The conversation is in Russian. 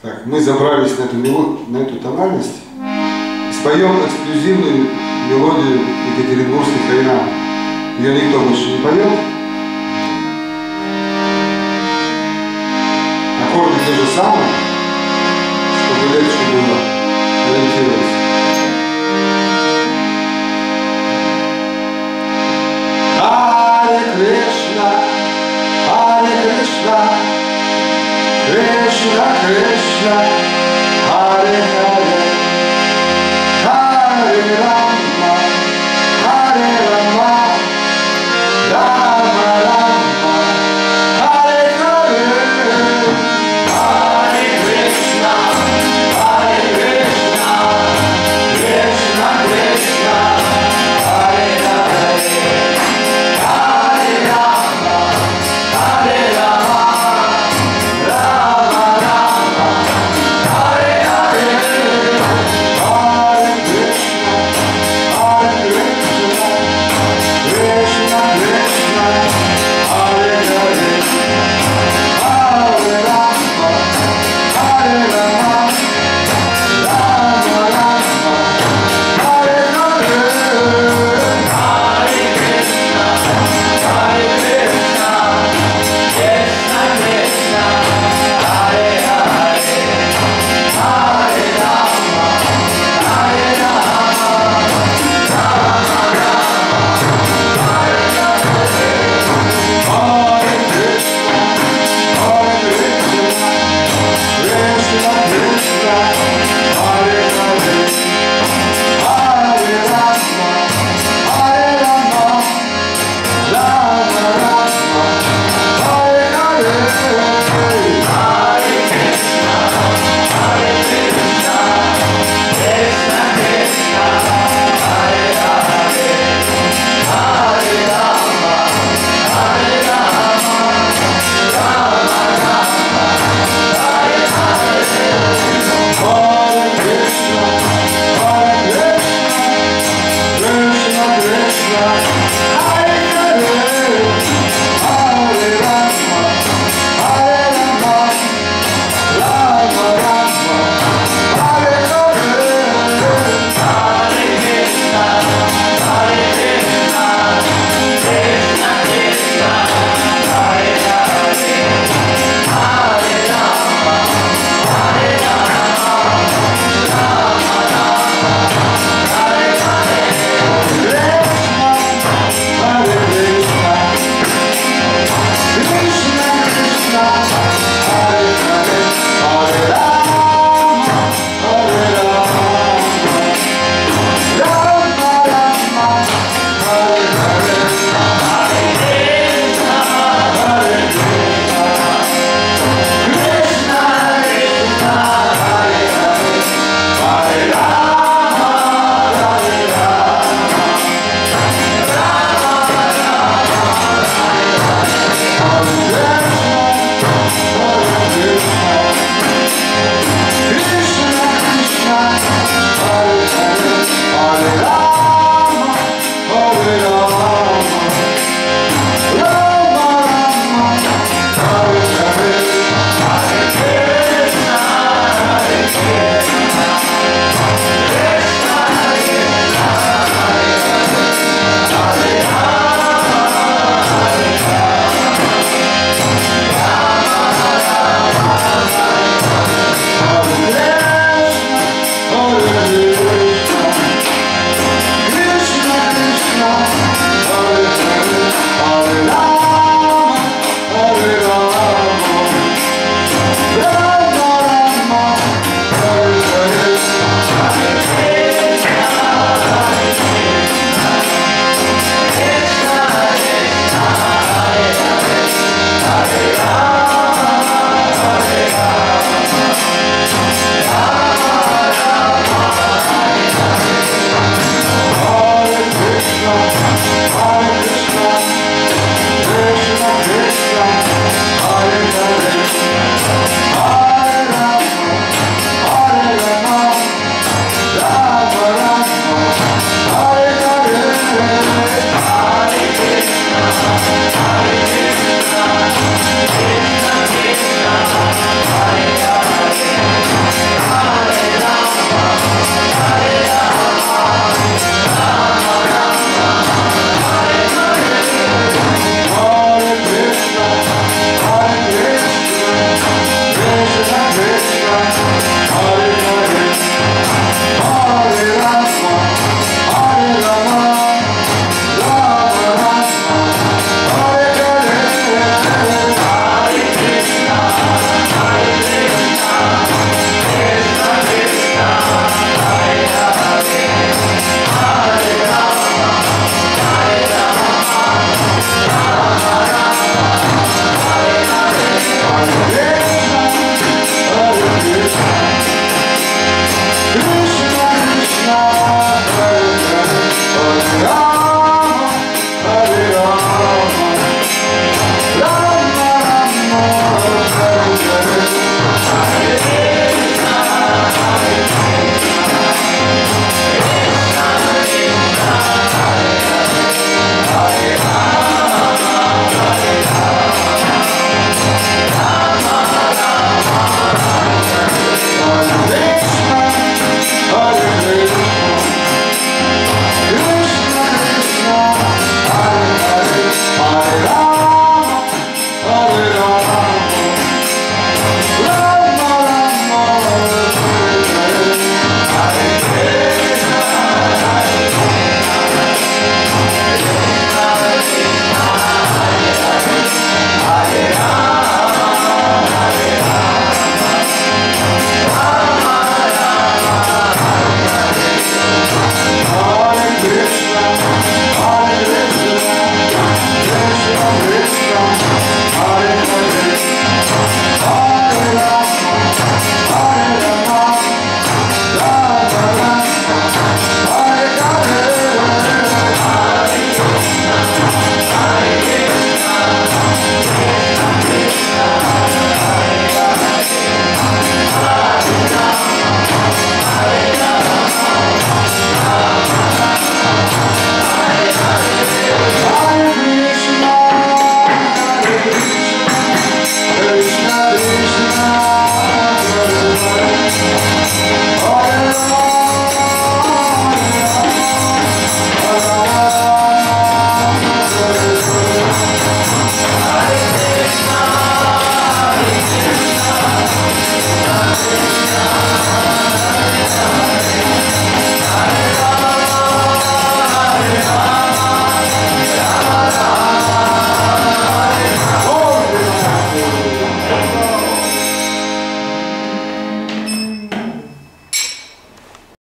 Так, мы забрались на эту, мело- на эту тональность и споем эксклюзивную мелодию Екатеринбургских хрена. Ее никто больше не поет. Аккорды те же самые, чтобы легче было ориентироваться. Харе Кришна, Харе Кришна, Кришна, Thank you. Krishna, Krishna,